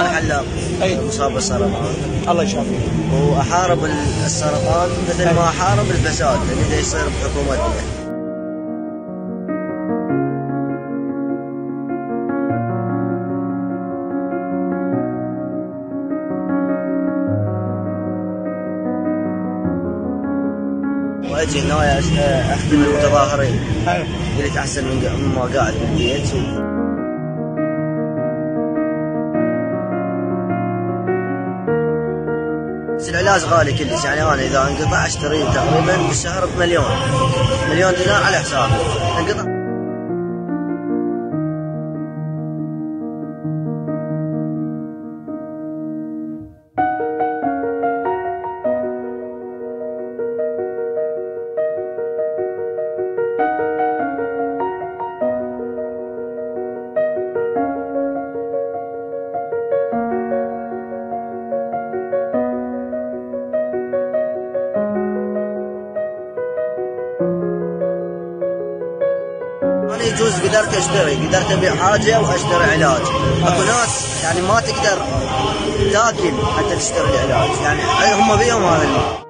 أنا حلاق. مصاب بالسرطان الله يشافيك. وأحارب السرطان مثل ما أحارب الفساد اللي دا يصير بحكومتنا وأجي هنا أخدم المتظاهرين. قلت احسن من مما قاعد بالبيت بس العلاج غالي كلش. يعني أنا إذا انقطع اشتري تقريبا بالشهر بمليون. مليون دينار على حسابي. انقطع. أنا يجوز قدرت اشتري قدرت ابيع حاجة وأشتري علاج. أكو ناس يعني ما تقدر تاكل حتى تشتري العلاج. يعني هم بيهم هذا؟